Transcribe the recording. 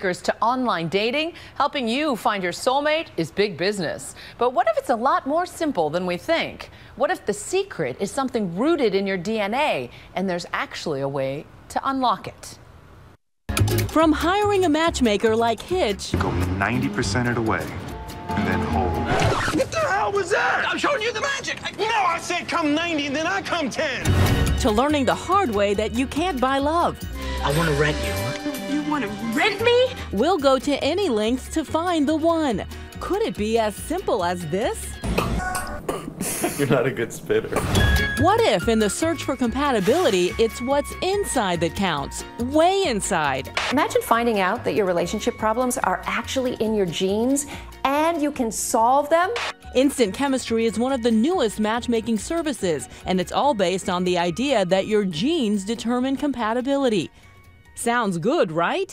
to online dating, helping you find your soulmate is big business. But what if it's a lot more simple than we think? What if the secret is something rooted in your DNA and there's actually a way to unlock it? From hiring a matchmaker like Hitch Go 90% of the way and then hold. What the hell was that? I'm showing you the magic. I, no, I said come 90 and then I come 10. to learning the hard way that you can't buy love. I want to rent you. You want to rent me? We'll go to any lengths to find the one. Could it be as simple as this? You're not a good spitter. What if, in the search for compatibility, it's what's inside that counts? Way inside. Imagine finding out that your relationship problems are actually in your genes and you can solve them. Instant Chemistry is one of the newest matchmaking services, and it's all based on the idea that your genes determine compatibility. Sounds good, right?